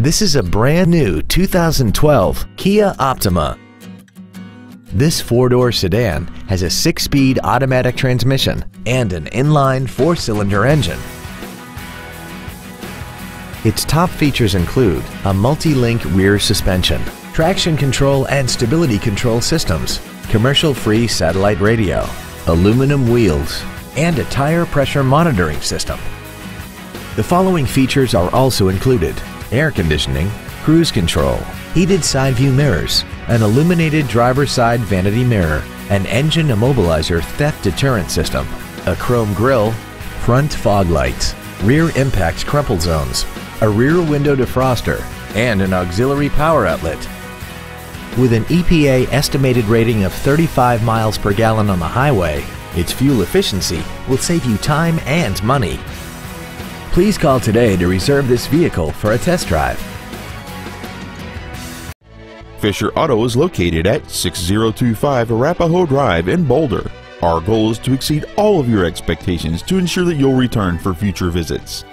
This is a brand new 2012 Kia Optima. This four-door sedan has a six-speed automatic transmission and an inline four-cylinder engine. Its top features include a multi-link rear suspension, traction control and stability control systems, commercial-free satellite radio, aluminum wheels, and a tire pressure monitoring system. The following features are also included. Air conditioning, cruise control, heated side view mirrors, an illuminated driver's side vanity mirror, an engine immobilizer theft deterrent system, a chrome grille, front fog lights, rear impact crumple zones, a rear window defroster, and an auxiliary power outlet. With an EPA estimated rating of 35 miles per gallon on the highway, its fuel efficiency will save you time and money. Please call today to reserve this vehicle for a test drive. Fisher Auto is located at 6025 Arapahoe Drive in Boulder. Our goal is to exceed all of your expectations to ensure that you'll return for future visits.